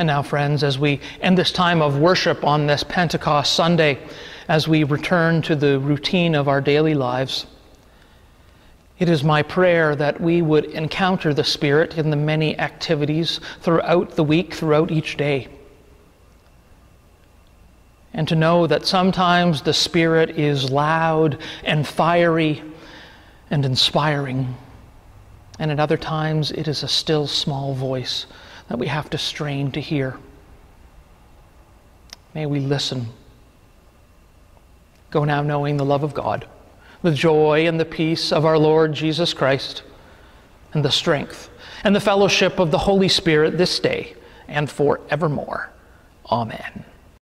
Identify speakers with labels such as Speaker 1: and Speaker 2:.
Speaker 1: And now, friends, as we end this time of worship on this Pentecost Sunday, as we return to the routine of our daily lives, it is my prayer that we would encounter the Spirit in the many activities throughout the week, throughout each day. And to know that sometimes the Spirit is loud and fiery and inspiring, and at other times it is a still small voice that we have to strain to hear. May we listen. Go now knowing the love of God the joy and the peace of our Lord Jesus Christ, and the strength and the fellowship of the Holy Spirit this day and forevermore. Amen.